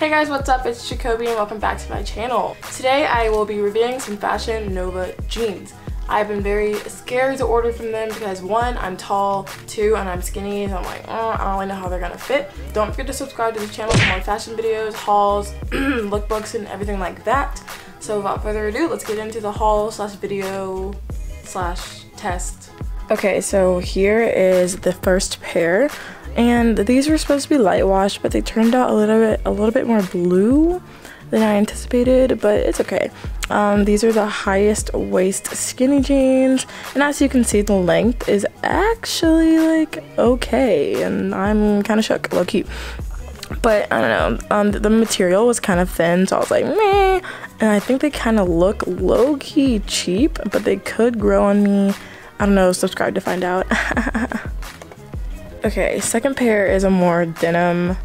Hey guys, what's up? It's Jacoby and welcome back to my channel. Today I will be reviewing some Fashion Nova jeans. I've been very scared to order from them because one, I'm tall, two, and I'm skinny, and I'm like, oh, I don't really know how they're gonna fit. Don't forget to subscribe to the channel for more fashion videos, hauls, lookbooks, and everything like that. So without further ado, let's get into the haul slash video slash test. Okay, so here is the first pair and these were supposed to be light wash but they turned out a little bit a little bit more blue than I anticipated but it's okay. Um, these are the highest waist skinny jeans. And as you can see the length is actually like okay. And I'm kind of shook low key but I don't know um, the material was kind of thin so I was like meh. And I think they kind of look low-key cheap but they could grow on me. I don't know subscribe to find out Okay, second pair is a more denim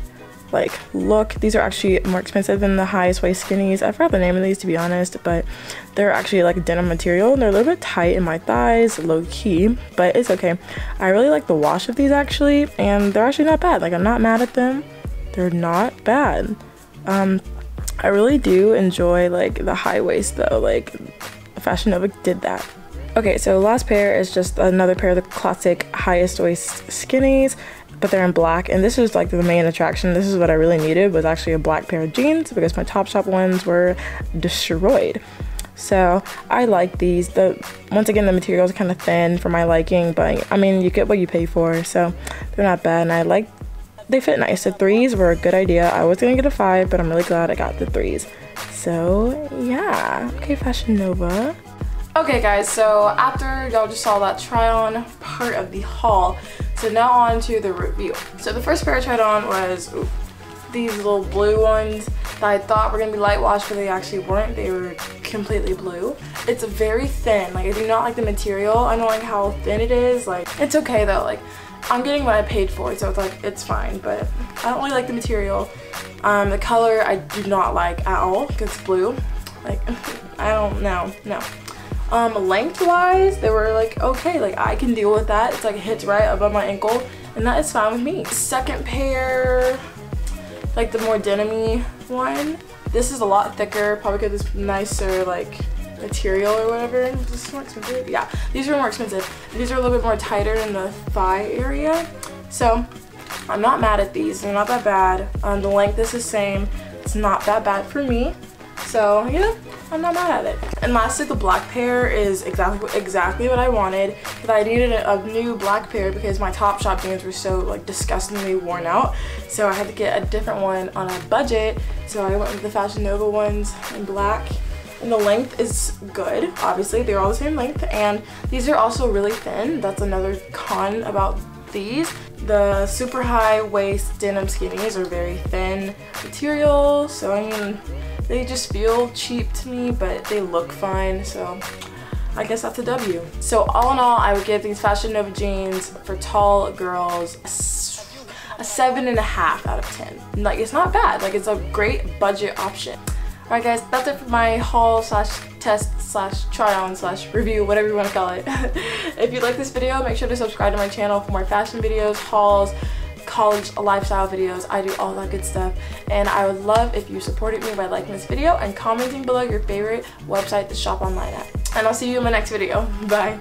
like look. These are actually more expensive than the highest waist skinnies. I forgot the name of these to be honest, but they're actually like denim material and they're a little bit tight in my thighs, low key, but it's okay. I really like the wash of these actually, and they're actually not bad. Like I'm not mad at them. They're not bad. Um, I really do enjoy like the high waist though. Like Fashion Nova did that. Okay, so last pair is just another pair of the classic highest waist skinnies, but they're in black. And this is like the main attraction. This is what I really needed was actually a black pair of jeans because my Topshop ones were destroyed. So I like these. The Once again, the material is kind of thin for my liking, but I mean, you get what you pay for. So they're not bad. And I like, they fit nice. The threes were a good idea. I was to get a five, but I'm really glad I got the threes. So yeah, okay, Fashion Nova. Okay guys, so after y'all just saw that try on part of the haul, so now on to the review. So the first pair I tried on was these little blue ones that I thought were going to be light wash, but they actually weren't. They were completely blue. It's very thin. Like I do not like the material. I don't like how thin it is. Like it's okay though. Like I'm getting what I paid for, so it's like it's fine. But I don't really like the material. Um, the color I do not like at all because it's blue. Like I don't know. No. Um, lengthwise, they were like, okay, like I can deal with that. It's like it hits right above my ankle and that is fine with me. Second pair, like the more denim one. This is a lot thicker, probably because it's nicer like material or whatever. Is more expensive? Yeah, these are more expensive. These are a little bit more tighter in the thigh area. So I'm not mad at these. They're not that bad. Um, the length is the same. It's not that bad for me. So yeah, I'm not mad at it. And lastly, the black pair is exactly exactly what I wanted. because I needed a, a new black pair because my Topshop jeans were so like disgustingly worn out. So I had to get a different one on a budget. So I went with the Fashion Nova ones in black. And the length is good, obviously. They're all the same length. And these are also really thin. That's another con about these. The super high waist denim skinnies are very thin material. So I mean, they just feel cheap to me, but they look fine, so I guess that's a W. So all in all, I would give these Fashion Nova jeans for tall girls a seven and a half out of 10. Like, it's not bad. Like, it's a great budget option. Alright guys, that's it for my haul slash test slash try on slash review, whatever you want to call it. if you like this video, make sure to subscribe to my channel for more fashion videos, hauls, college lifestyle videos. I do all that good stuff. And I would love if you supported me by liking this video and commenting below your favorite website to shop online at. And I'll see you in my next video. Bye.